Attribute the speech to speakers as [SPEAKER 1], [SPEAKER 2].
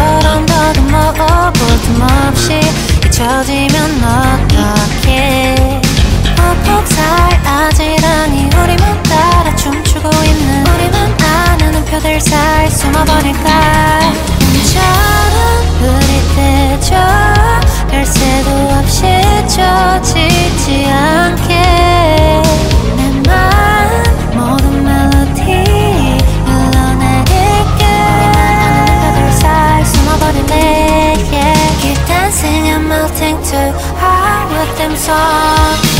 [SPEAKER 1] 너처럼 더듬어 보듬 없이 잊혀지면 어떡해. 폭폭살 아지라니 우리만 따라 춤추고 있는 우리만 아는 음표들 살 숨어버릴까. let them talk